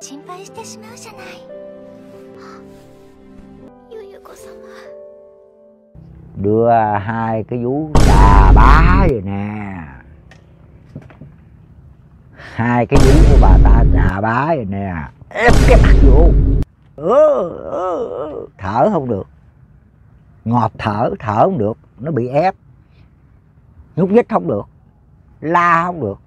心配してしまうじゃない。ゆゆこ様。Đưa hai cái vú đà bá vậy nè. Hai cái vú của bà ta đà bá vậy nè. Ép cái mặt vô. Ờ, ờ, ờ. Thở không được. Ngọt thở thở không được. Nó bị ép. Nhúc nhích không được. La không được.